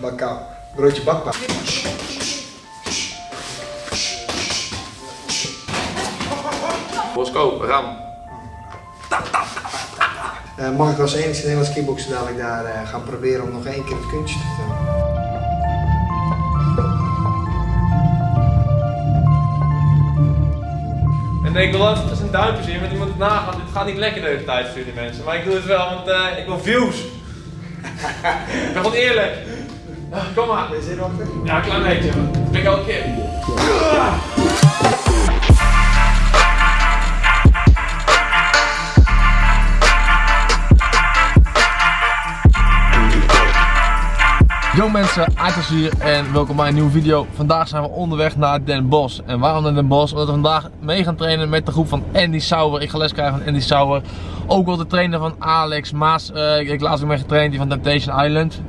Bakau. Broodje bakpap. Bosco, ram. Eh, mag ik als enige Nederlands kickbokser dadelijk daar eh, gaan proberen om nog één keer het kunstje te vertellen? En ik wil altijd een duimpje zien, want iemand het nagaat. Dit gaat niet lekker de hele tijd voor jullie mensen. Maar ik doe het wel, want eh, ik wil views. ik ben gewoon eerlijk. Ah, kom maar. Ben je zenuwachtig? Ja, een klein beetje. Dat ben ik elke keer. Yo mensen, hier en welkom bij een nieuwe video. Vandaag zijn we onderweg naar Den Bosch. En waarom naar Den Bosch? Omdat we vandaag mee gaan trainen met de groep van Andy Sauer. Ik ga les krijgen van Andy Sauer. Ook wel de trainer van Alex Maas. Eh, ik heb laatst ook mee getraind, die van Temptation Island.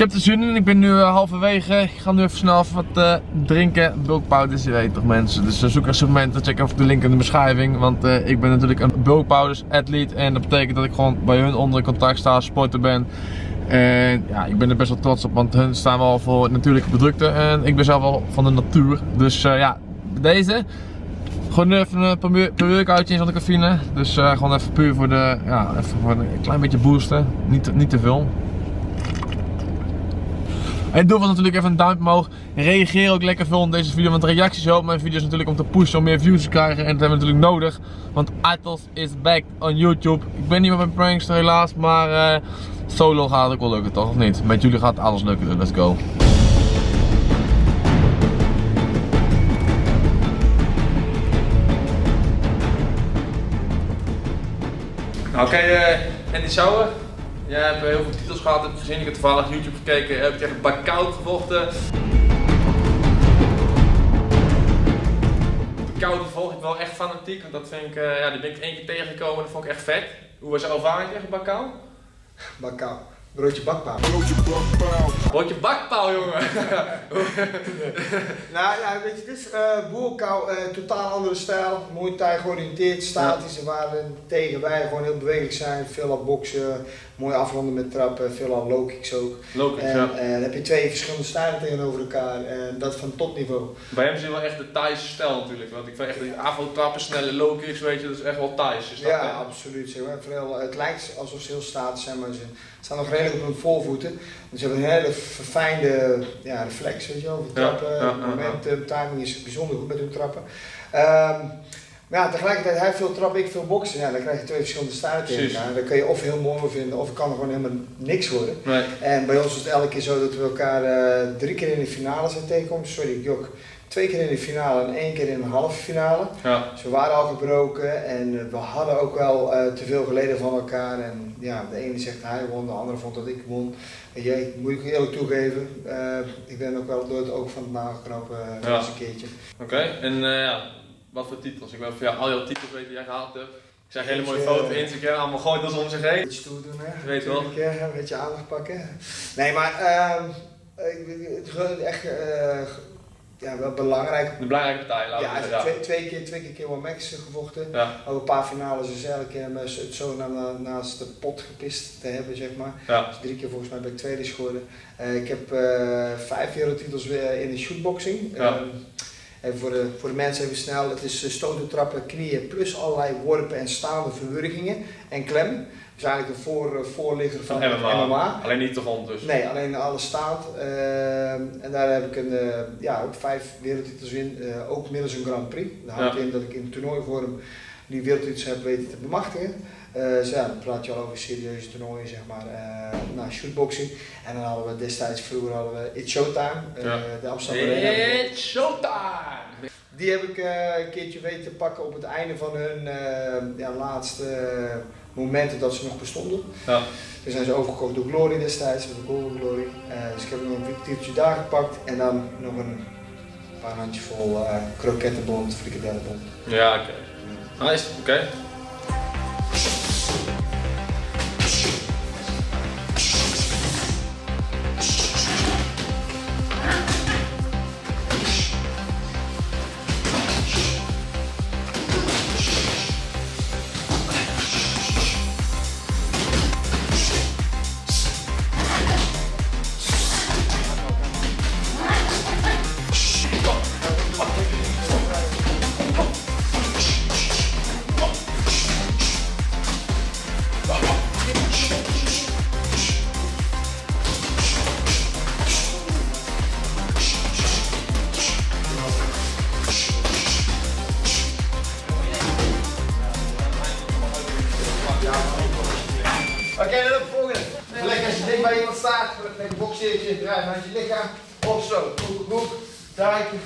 Ik heb er zin in, ik ben nu eh, halverwege. Ik ga nu even snel even wat eh, drinken. Bulkpowders, je weet toch mensen. Dus uh, zoek een supplementen, check even de link in de beschrijving. Want eh, ik ben natuurlijk een bulkpowders athlete. En dat betekent dat ik gewoon bij hun onder contact sta, sporter ben. En ja, ik ben er best wel trots op, want hun staan wel voor natuurlijke producten. En ik ben zelf wel van de natuur. Dus eh, ja, deze. Gewoon even een per, workoutje zonder cafeïne. Dus eh, gewoon even puur voor de, ja, even voor een klein beetje boosten. Niet, niet te veel. En doel was natuurlijk even een duimpje omhoog. Reageer ook lekker veel op deze video, want reacties helpen mijn video's natuurlijk om te pushen, om meer views te krijgen. En dat hebben we natuurlijk nodig, want Atos is back on YouTube. Ik ben niet meer bij Prankster helaas, maar eh, solo gaat ook wel lukken toch, of niet? Met jullie gaat alles lukken, let's go. Nou, oké, uh, Andy Sauer. Jij hebt heel veel titels gehad, heb ik gezien. Ik heb toevallig YouTube gekeken, heb je tegen Bakkoud gevochten. Bakkoud volg ik wel echt fanatiek, want dat vind ik, eh, ja, die ben ik één keer tegengekomen, dat vond ik echt vet. Hoe was jouw ervaring tegen Bakkoud? Bakau. Broodje bakpap. Broodje bakpaal, jongen! Nou ja, weet je, dit is eh boerkou, eh, totaal andere stijl. Muay Thai georiënteerd, statisch. Waren tegen wij gewoon heel bewegelijk zijn. Veel aan boksen, mooi afronden met trappen, veel aan low kicks ook. En ja. eh, dan heb je twee verschillende stijlen tegenover elkaar. En dat van topniveau. Bij hem je wel echt de Thaise stijl natuurlijk, want ik vind echt die afro-trappen, snelle low kicks, weet je, dat is echt wel Thais. Ja, absoluut. Zeg maar. Vooral, het lijkt alsof ze heel statisch zijn, maar ze staan nog redelijk op hun voorvoeten. Dus ze hebben een hele verfijnde ja, reflex, weet je wel, trappen. ja, ja, ja. momentum, timing is bijzonder goed met hun trappen. Ehm, maar ja, tegelijkertijd, hij veel trappen, ik veel boksen. Ja, dan krijg je twee verschillende tegen Precies. elkaar. Dan kun je of heel mooi vinden, of het kan er gewoon helemaal niks worden. Nee. En bij ons is het elke keer zo dat we elkaar eh, drie keer in de finale zijn tegenkomen. Sorry, jok. Twee keer in de finale en één keer in de halve finale. Ja. Dus we waren al gebroken en eh, we hadden ook wel eh, te veel geleden van elkaar. En ja, de ene zegt hij won, de andere vond dat ik won. En jij, moet ik eerlijk toegeven, ik ben ook wel door het oog van het Ja. eens een keertje. Oké, en ja, wat voor titels? Ik weet van jou al jouw titels weet die jij gehaald hebt. Ik zag een hele mooie Eentje, foto op eh, Instagram, allemaal gooit als om zich heen. Beetje stoer doen, hè? Weet wel. Een beetje aandacht pakken. Nee, maar gewoon echt eh, ja, wel belangrijk. De belangrijke partij, laten Ja, we heeft twee, twee keer, twee keer K1 Max gevochten. Ja, Ook een paar finales is elke keer met het zo na, na- naast de pot gepist te hebben, zeg maar. ja. Dus drie keer volgens mij ben ik tweede geworden. Eh, ik heb eh, vijf wereldtitels weer in de shootboxing. Ja. Ehm, en voor de, voor de mensen even snel, het is eh, stoten, trappen, knieën plus allerlei worpen en staande verwurgingen en klemmen. Dus eigenlijk een voor, eh, voorligger van, MMA. MMA. Alleen niet de grond dus. Nee, alleen alles staand. Ehm, en daar heb ik een, eh, ja, ook vijf wereldtitels in, eh, ook middels een Grand Prix. Dat houdt Ja. in dat ik in toernooivorm die wereldtitels heb weten te bemachtigen. Eh, dus ja, dan praat je al over serieuze toernooien, zeg maar, eh nou, shootboxing. En dan hadden we destijds, vroeger hadden we It's Showtime, eh, Ja. de Amsterdam Arena. It's showtime! Die heb ik eh, een keertje weten te pakken op het einde van hun eh, ja, laatste momenten dat ze nog bestonden. Ja. Toen zijn ze overgekocht door Glory destijds, met de Golden Glory. Eh, dus ik heb nog een titeltje daar gepakt en dan nog een paar handjevol uh, krokettenbond, frikadellenbond. Ja, oké. Nice, oké. Naar je lichaam. Of zo, hoek, hoek, duiken,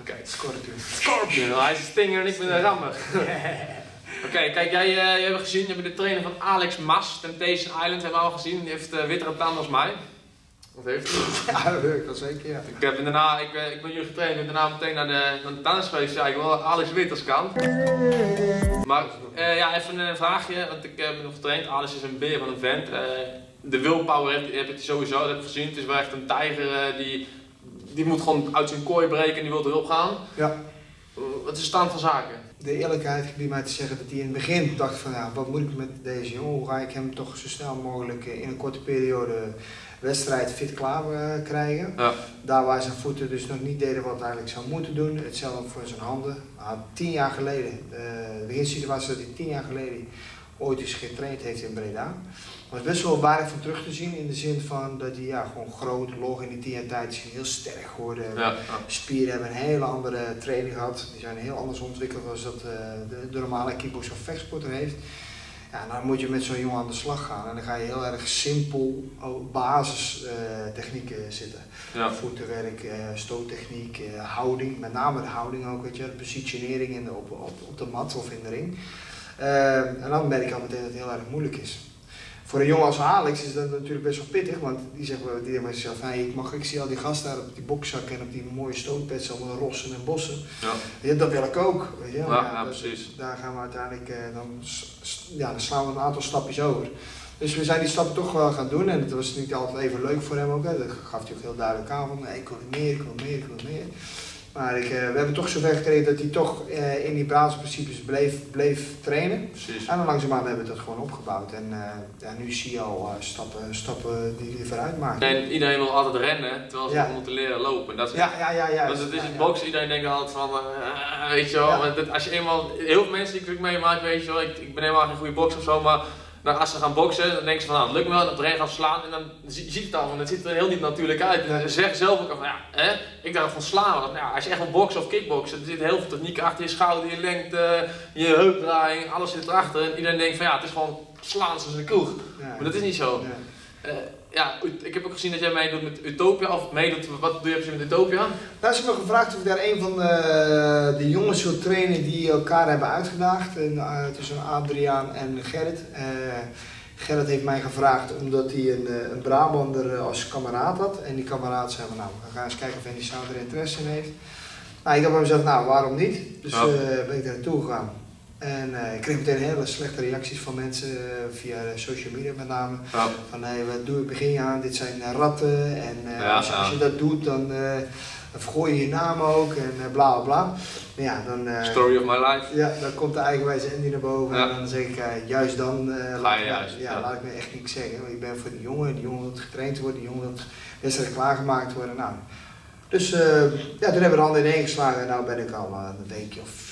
Oké. Scorpio. Scorpion, nou, hij is een stinger en ik ben een rammer. Oké, kijk, jij, uh, jij hebt gezien, je bent de trainer van Alex Mas, Temptation Island, hebben we al gezien. Die heeft uh, wittere tanden als mij. Wat heeft hij? Ja, dat weet ik zeker, ja. Ik, heb daarna, ik, ben, ik ben jullie getraind, ik ben daarna meteen naar de, naar de tennis geweest. Ja, ik wil Alex wit als kan. Maar uh, ja, even een vraagje, want ik heb nog getraind. Alex is een beer van een vent. de willpower heb, heb ik sowieso, dat heb ik gezien. Het is wel echt een tijger die, die moet gewoon uit zijn kooi breken en die wil erop gaan. Ja. Wat is de stand van zaken? de eerlijkheid gebied mij te zeggen dat hij in het begin dacht van ja, wat moet ik met deze jongen, hoe ga ik hem toch zo snel mogelijk in een korte periode wedstrijd fit klaar uh, krijgen. Ja. Daar waar zijn voeten dus nog niet deden wat hij eigenlijk zou moeten doen. Hetzelfde voor zijn handen. Nou, tien jaar geleden, uh, de beginsituatie dat hij tien jaar geleden ooit eens getraind heeft in Breda. Was best wel waardig van terug te zien in de zin van dat hij ja, gewoon groot, log in die tien jaar tijd is heel sterk geworden. Ja, Spieren hebben een hele andere training gehad. Die zijn heel anders ontwikkeld dan dat uh, de, de, normale kickbox of vechtsporter heeft. Ja, dan moet je met zo'n jongen aan de slag gaan en dan ga je heel erg simpel basistechnieken uh, zitten. Ja. Voetenwerk, uh, stoottechniek, houding, met name de houding ook, weet je, de positionering in de, op, op, op de mat of in de ring. Uh, en dan merk ik al meteen dat het heel erg moeilijk is. Voor een jongen als Alex is dat natuurlijk best wel pittig, want die zegt die denkt bij zichzelf, hey, ik, mag, ik zie al die gasten daar op die bokzakken en op die mooie stootpads, allemaal rossen en bossen. Ja. ja. dat wil ik ook. Weet je? Ja, ja, precies. Daar gaan we uiteindelijk, uh, dan, ja, dan slaan we een aantal stapjes over. Dus we zijn die stappen toch wel gaan doen en het was niet altijd even leuk voor hem ook. Hè. Dat gaf hij ook heel duidelijk aan van, nee, ik wil meer, ik wil meer, ik wil meer. Maar ik, uh, we hebben toch zover gekregen dat hij toch uh, in die basisprincipes bleef, bleef trainen. Precies. En dan langzaamaan hebben we dat gewoon opgebouwd. En ja, nu zie je al stappen, stappen die hij vooruit maakt. En iedereen wil altijd rennen, terwijl ze ja. moeten leren lopen. Dat is, ja, ja, ja, ja. Want het is ja, boksen, iedereen denkt altijd van, weet je wel, dat als je eenmaal, heel veel mensen die ik meemaak, weet je wel, ik, ik ben helemaal geen goede bokser of zo, maar dan als ze gaan boksen, dan denken ze van nou, het lukt me wel, dan erin gaan slaan en dan zie je het al, want het ziet er heel niet natuurlijk uit. En ze zeggen zelf ook al van ja, hè, ik dacht van slaan, want ja, als je echt wil boksen of kickboksen, er zit heel veel techniek achter je schouder, je lengte, je heupdraaiing, alles zit erachter. En iedereen denkt van ja, het is gewoon slaan zoals een kroeg. Maar dat is niet zo. Ja. Uh, ja, ik heb ook gezien dat jij meedoet met Utopia, of meedoet, wat doe je precies met Utopia? Nou, ze hebben me gevraagd of ik daar een van de, de jongens wil trainen die elkaar hebben uitgedaagd, en, uh, tussen Adriaan en Gerrit. Uh, Gerrit heeft mij gevraagd omdat hij een, een Brabander als kameraad had. En die kameraad zei van nou, we gaan eens kijken of Andy Souder interesse in heeft. Nou, ik heb hem gezegd, nou waarom niet? Dus ja. ben ik daar naartoe gegaan. En uh, ik kreeg meteen hele slechte reacties van mensen uh, via social media met name. Ja. Van hey, wat doe, begin je aan, dit zijn uh, ratten en ja, als, als, je dat doet dan, dan vergooi je je naam ook en bla bla bla. Maar ja, dan, Story of my life. Ja, dan komt de eigenwijze Andy naar boven en dan zeg ik juist dan, laat, juist, ja, laat ik me echt niks zeggen. Want ik ben voor die jongen, die jongen moet getraind worden, die jongen moet wedstrijd klaargemaakt worden. Nou, dus ja, toen hebben we de handen ineen geslagen en nu ben ik al een weekje of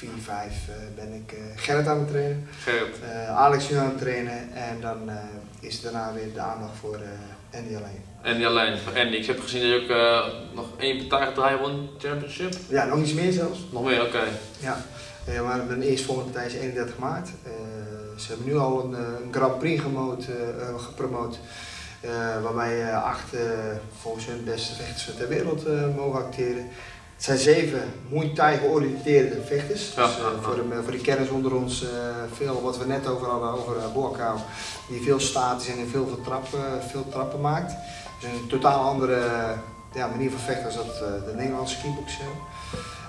4, 5 uh, ben ik uh, Gerrit aan het trainen. Uh, Alex nu aan het trainen en dan is daarna weer de aandacht voor Andy alleen. Andy alleen, Andy. Ik heb gezien dat je ook nog één partij gaat draaien One Championship. Ja, nog iets meer zelfs. Nog meer, oké. Okay. Ja. ja, maar mijn eerste volgende partij is 31 maart. ze hebben nu al een, een Grand Prix gemoot, gepromoot. waarbij acht volgens hun beste vechters ter wereld mogen acteren. Het zijn zeven Muay Thai georiënteerde vechters. Ja, dus, eh. Voor, de, voor de kenners onder ons, eh, veel wat we net over hadden over uh, die veel statisch en veel, veel, trappen, veel trappen maakt. Dus een totaal andere ja, manier van vechten als dat de Nederlandse hebben.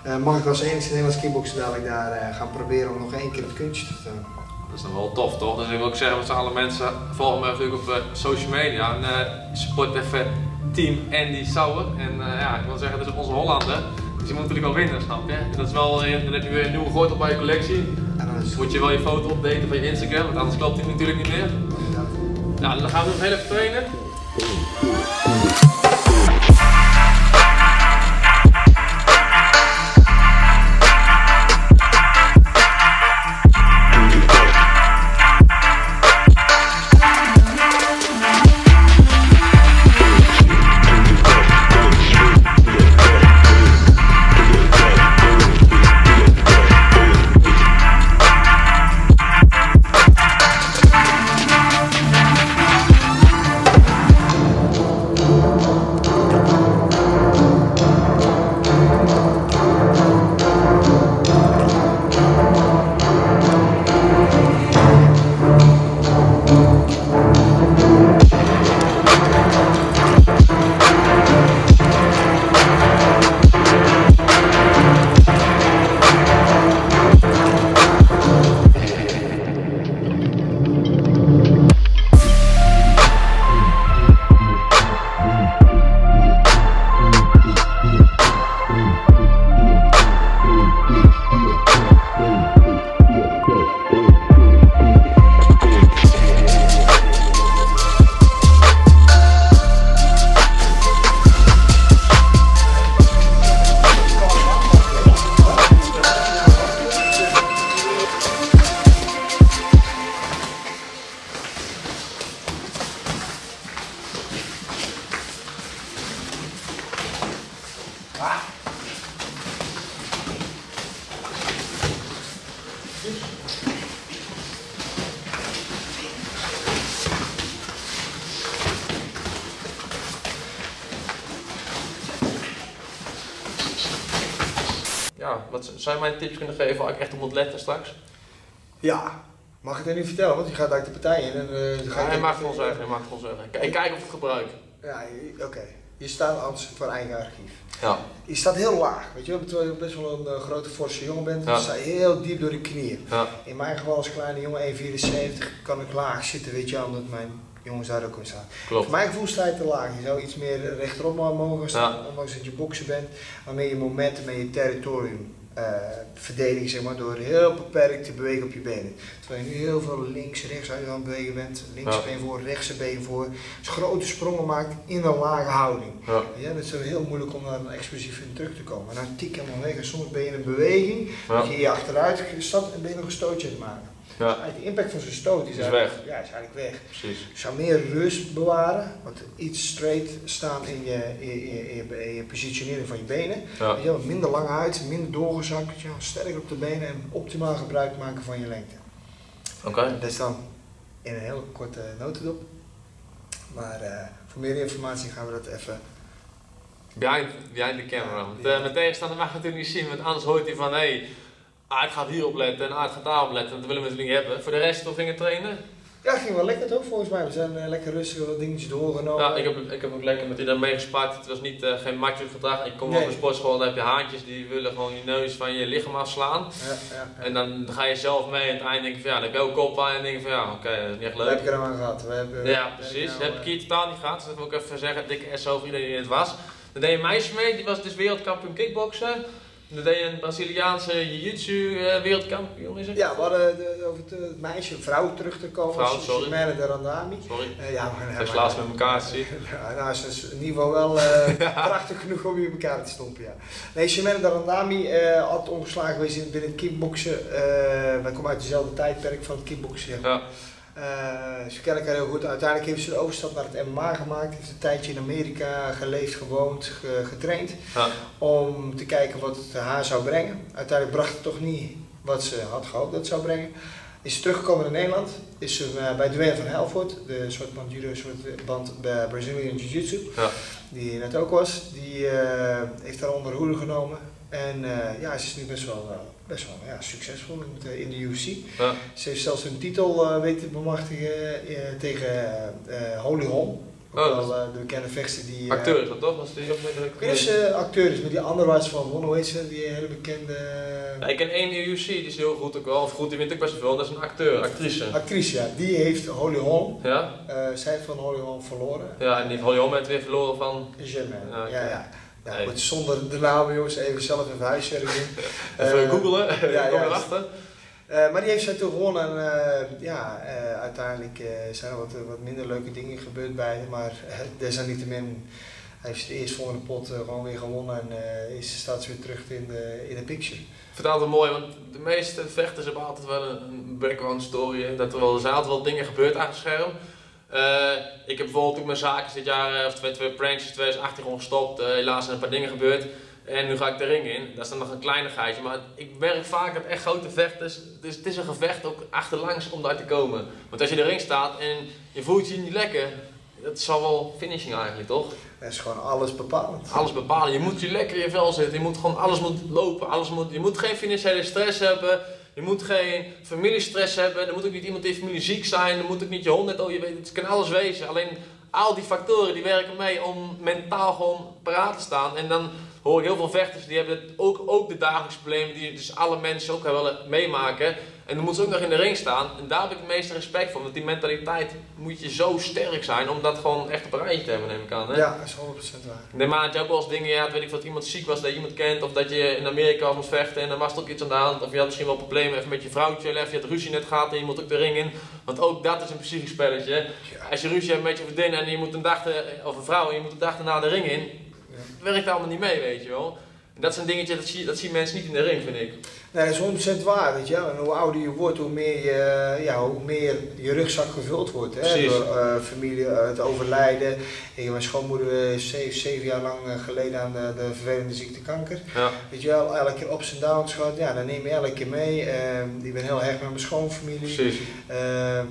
Eh, mag ik als enige Nederlandse kickboxer dadelijk daar gaan proberen om nog één keer het kunstje te tonen. Dat is dan wel tof toch? Dus ik wil ook zeggen met z'n allen mensen, volg me natuurlijk op social media en support even team Andy Sauer. En ja, ik wil zeggen, dat is onze Hollander. Dus je moet natuurlijk wel winnen, snap je? Dat is wel, eh, dan heb je weer een nieuwe gordel bij je collectie. Is moet je wel je foto updaten van je Instagram, want anders klopt die natuurlijk niet meer. Nou, dan gaan we nog heel even trainen. Wat zou je mij tips kunnen geven waar ik echt op moet letten straks? Ja, mag ik dat nu vertellen? Want je gaat uit de partij in en ga Ja, je hij mag het wel zeggen, hij mag het wel zeggen. Kijk, kijk of ik het gebruik. Ja, oké. Je staat anders voor eigen archief. Ja. Je staat heel laag, weet je wel, terwijl je best wel een eh, grote forse jongen bent. Ja. Je staat heel diep door de knieën. Ja. In mijn geval als kleine jongen, 1,74, kan ik laag zitten, weet je wel, omdat mijn jongens daar ook in staan. Klopt. Voor mijn gevoel sta je te laag. Je zou iets meer rechterop maar mogen staan, Ja. ondanks dat je boksen bent, waarmee je momentum en je territorium eh verdedigen, zeg maar, door heel beperkt te bewegen op je benen. Terwijl je nu heel veel links, rechts uit aan het bewegen bent, links Ja. been voor, rechtse been voor, dus grote sprongen maakt in een lage houding. Ja. Ja, dat is heel moeilijk om daar explosief in terug te komen. En dan tik je helemaal weg en soms ben je in een beweging, Ja. dat je hier achteruit stapt en ben je nog een stootje het maken. Ja. De impact van zo'n stoot is, Is eigenlijk, weg. Ja, is eigenlijk weg. Precies. Je zou meer rust bewaren, wat iets straight staan in je, in in je, in je positionering van je benen. Ja. Je minder lang uit, minder doorgezakt, sterker op de benen en optimaal gebruik maken van je lengte. Oké. Dat is dan in een heel korte notendop. Maar eh, voor meer informatie gaan we dat even. Behind, behind the camera. Want eh, mijn tegenstander mag het natuurlijk niet zien, want anders hoort hij van hé, hey, Aard gaat hierop letten en Aard gaat daarop letten. Dat willen we natuurlijk niet hebben. Voor de rest, hoe ging het trainen? Ja, ging wel lekker toch volgens mij. We zijn eh, lekker rustig wat dingetjes doorgenomen. Ja, ik heb, ik heb ook lekker met iedereen meegespart. Het was niet, eh, geen gedrag. Ik kom Nee. op een sportschool, dan heb je haantjes die willen gewoon je neus van je lichaam afslaan. Ja, ja. En dan ga je zelf mee en aan het eind denk je van ja, dan heb je ook kop aan en denk je van ja, oké, dat is niet echt Daar heb leuk. ik er aan gehad. We hebben, Ja, precies. Heb ik hier totaal niet gehad. Dus dat wil ik even zeggen. Dikke SO voor iedereen die het was. Dan deed een meisje mee, die was dus wereldkampioen kickboksen. Dan deed een Braziliaanse jiu-jitsu eh, wereldkampioen, is het? Ja, we hadden de, over het, eh, meisje, vrouw terug te komen. Vrouw, sorry. Shimane de Randami. Sorry. Eh, ja, maar, Dat is laatst met elkaar te zien. Ja, nou, ze is in ieder geval wel eh, prachtig genoeg om je in elkaar te stompen, ja. Nee, Shimane de Randami, eh altijd ongeslagen geweest in- binnen het kickboksen. Eh, wij komen uit dezelfde tijdperk van het kickboksen. Ja. Eh, ze kennen elkaar heel goed. Uiteindelijk heeft ze de overstap naar het MMA gemaakt. Heeft een tijdje in Amerika geleefd, gewoond, ge- getraind. Ja. Om te kijken wat het haar zou brengen. Uiteindelijk bracht het toch niet wat ze had gehoopt dat het zou brengen. Is teruggekomen naar Nederland. Is hem, uh, bij Dwayne van Helvoort, de soort van judo, soort band bij Brazilian Jiu-Jitsu, Ja. die net ook was. Die uh, heeft daar onder hoede genomen. En uh, ja, ze is nu best wel, best wel ja, succesvol in de UFC. Ja. Ze heeft zelfs een titel weten te bemachtigen tegen Holy Holm. Ook Oh, wel uh, de bekende vechter die... Acteur is dat toch? Was die of met Ik weet ze acteur is, maar die andere was van Won, hoe heet ze? Die hele bekende... Ja, ik ken één UFC, die is heel goed ook wel, of goed, die wint ook best wel veel, dat is een acteur, actrice. Actrice, ja. Die heeft Holly Holm. Ja? Uh, zij heeft van Holly Holm verloren. Ja, en die heeft Holly Holm het weer verloren van... Germain, Ja, ja. Ja. Nee. goed, zonder de naam jongens, even zelf even huiswerk doen. Even Eh, googelen, ja, kom erachter. Eh, maar die heeft zij toen gewonnen en eh, ja, uiteindelijk zijn er wat, wat minder leuke dingen gebeurd bij hem, maar desalniettemin hij heeft de eerstvolgende pot gewoon weer gewonnen en is, staat ze weer terug in de, in de picture. Vind het mooi, want de meeste vechters hebben altijd wel een, een background story. hè. Dat er wel, er zijn altijd wel dingen gebeurd achter het scherm. Eh, ik heb bijvoorbeeld ook mijn zaken dit jaar, eh, of twee, twee pranks in 2018 gewoon gestopt. Eh, helaas zijn er een paar dingen gebeurd. En nu ga ik de ring in. Dat is dan nog een kleinigheidje. Maar ik merk vaak dat echt grote vechters. Dus het is een gevecht ook achterlangs om daar te komen. Want als je in de ring staat en je voelt je niet lekker. Dat zal wel finishing eigenlijk, toch? Dat is gewoon alles bepalend. Alles bepalen. Je moet je lekker in je vel zitten. Je moet gewoon, alles moet lopen. Alles moet, je moet geen financiële stress hebben. Je moet geen familiestress hebben. Er moet ook niet iemand in familie ziek zijn. Er moet ook niet je hond net, oh je weet, het kan alles wezen. Alleen al die factoren die werken mee om mentaal gewoon paraat te staan. En dan hoor ik heel veel vechters die hebben ook, ook de dagelijkse problemen die dus alle mensen ook wel meemaken. En dan moeten ze ook nog in de ring staan. En daar heb ik het meeste respect voor. Want die mentaliteit moet je zo sterk zijn om dat gewoon echt op een rijtje te hebben, neem ik aan. Hè? Ja, dat is 100% waar. Nee, maar had je ook wel eens dingen, ja, weet ik dat iemand ziek was, dat je iemand kent, of dat je in Amerika moest vechten en dan was er ook iets aan de hand, of je had misschien wel problemen even met je vrouwtje, of je had ruzie net gehad en je moet ook de ring in, want ook dat is een psychisch spelletje. Ja. Als je ruzie hebt met je vriendin en je moet een dag, te- of een vrouw, en je moet een dag erna de ring in, Ja. werkt allemaal niet mee, weet je wel. En dat zijn dingetjes, dat zie, dat zien mensen niet in de ring, vind ik. Nee, dat is 100% waar, weet je. En hoe ouder je wordt, hoe meer je, ja, hoe meer je rugzak gevuld wordt. Hè? Precies. Door eh, familie, eh, het overlijden. En mijn schoonmoeder is zeven, zeven jaar lang eh, geleden aan de, de vervelende ziekte kanker. Ja. Weet je wel, elke keer ups en downs gehad. Ja, dan neem je elke keer mee. Ehm, ik ben heel erg met mijn schoonfamilie. Precies. Ehm,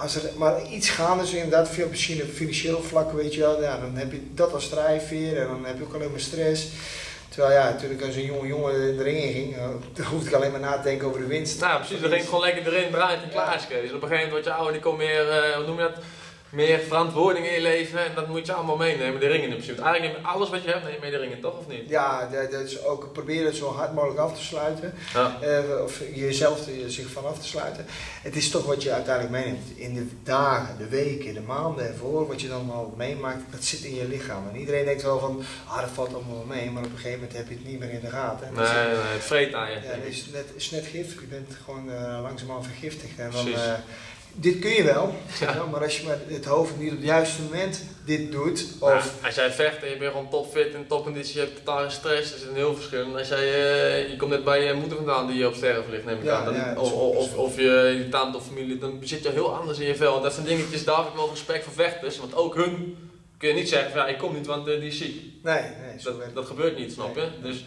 als er maar iets gaande is, inderdaad, veel misschien op financieel vlak, weet je wel, ja, dan heb je dat als drijfveer en dan heb je ook alleen maar stress. Terwijl ja, natuurlijk als een jonge jongen in de ring in ging, eh, dan hoefde ik alleen maar na te denken over de winst. Nou, precies, dan ging het gewoon lekker erin, draait en klaar. En op een gegeven moment word je ouder en die komt meer, eh, hoe noem je dat, meer verantwoording in je leven en dat moet je allemaal meenemen, de ring in principe. Eigenlijk neem je alles wat je hebt, neem je mee de ring in, toch of niet? Ja, dat, is ook proberen het zo hard mogelijk af te sluiten. Ja. Eh, of jezelf er zich van af te sluiten. Het is toch wat je uiteindelijk meeneemt. In de dagen, de weken, de maanden ervoor, wat je dan al meemaakt, dat zit in je lichaam. En iedereen denkt wel van, ah dat valt allemaal mee, maar op een gegeven moment heb je het niet meer in de gaten. Nee, is- nee, het vreet aan je. Ja, het is net, is net gif. Je bent gewoon eh, langzaamaan vergiftigd. En dan, Precies. Dit kun je wel, Ja. maar als je met het hoofd niet op het juiste moment dit doet, of Maar als jij vecht en je bent gewoon topfit en topconditie, je hebt totaal geen stress, dat is een heel verschil. En Als jij, eh, je komt net bij je moeder vandaan die op sterven ligt, neem ik Ja, aan. Dan, ja, of, of, je, je tante of familie, dan zit je heel anders in je vel. Dat zijn dingetjes, daar heb ik wel respect voor vechters, want ook hun kun je niet zeggen van ja, ik kom niet, want eh, die is ziek. nee, nee, zo werkt Dat, dat gebeurt niet, snap je? Dus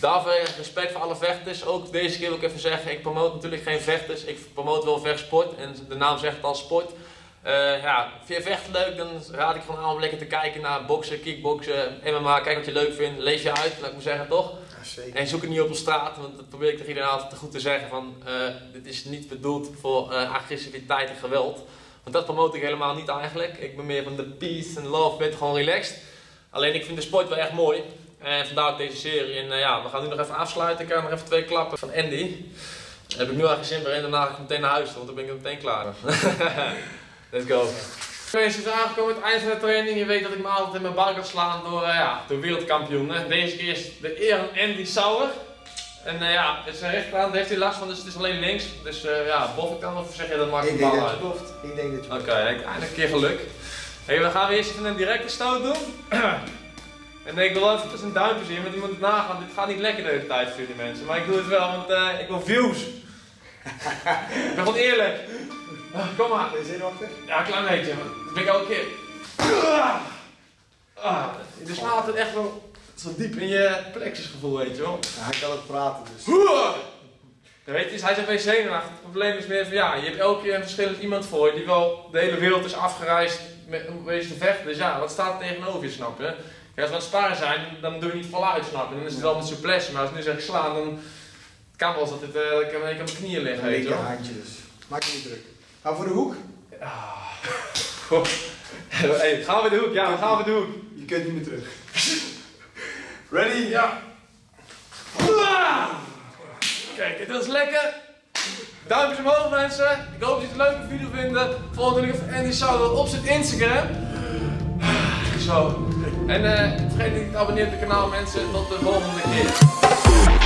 daarvoor respect voor alle vechters. Ook deze keer wil ik even zeggen, ik promoot natuurlijk geen vechters. Ik promoot wel vechtsport en de naam zegt het al sport. Eh, ja, vind je vechten leuk, dan raad ik gewoon aan om lekker te kijken naar boksen, kickboksen, MMA. Kijk wat je leuk vindt, leef je uit, laat ik maar zeggen, toch? Ja, zeker. En zoek het niet op de straat, want dat probeer ik tegen iedereen altijd te goed te zeggen van eh, dit is niet bedoeld voor eh, agressiviteit en geweld. Want dat promote ik helemaal niet eigenlijk. Ik ben meer van de peace en love, ben gewoon relaxed. Alleen ik vind de sport wel echt mooi. En vandaar ook deze serie. En eh, ja, we gaan nu nog even afsluiten. Ik heb nog even twee klappen van Andy. Daar heb ik nu al geen zin meer in. Daarna ga ik meteen naar huis, want dan ben ik meteen klaar. Let's go. Mensen zijn aangekomen aan het eind van de training. Je weet dat ik me altijd in mijn bar kan slaan door, eh, ja, door wereldkampioen. Hè. Deze keer is de eer aan Andy Sauer. En eh, ja, het is een rechterhand, daar heeft hij last van, dus het is alleen links. Dus ja, bof ik dan of zeg je dat maakt Ik de denk dat uit? je boft. Ik denk dat je Oké, boft. eindelijk een keer geluk. Hey, dan gaan we eerst even een directe stoot doen. en ik wil even tussen een duimpje zien, want die moet nagaan. Dit gaat niet lekker de hele tijd voor jullie mensen. Maar ik doe het wel, want eh, ik wil views. ik ben gewoon eerlijk. Ah, kom maar. Ben je zenuwachtig? Ja, een klein beetje. Dat ben ik elke keer. Ah, je slaat het echt wel zo diep in je plexusgevoel, weet je wel. Ja, hij kan ook praten, dus. Ja, weet je, hij zegt wees zenuwachtig. Het probleem is meer van ja, je hebt elke keer een verschillend iemand voor je die wel de hele wereld is afgereisd met, om te vechten. Dus ja, wat staat er tegenover je, snap je? Kijk, als we aan het sparen zijn, dan doe je niet voluit, snap je? Dan is het wel met souplesse, maar als ik nu zeg slaan, dan kan wel eens dat het, uh, ik heb ik aan mijn knieën liggen, weet je wel. handje dus. Maak je niet druk. Hou voor de hoek. Goh. Hey, gaan we de hoek? Ja, we gaan we de hoek. Je kunt niet meer terug. Ready? Ja. Ah! Kijk, dit was lekker. Duimpjes omhoog mensen. Ik hoop dat jullie het een leuke video vinden. Volg natuurlijk even Andy Sauer op zijn Instagram. Zo. En eh, vergeet niet te abonneren op het kanaal mensen. Tot de volgende keer.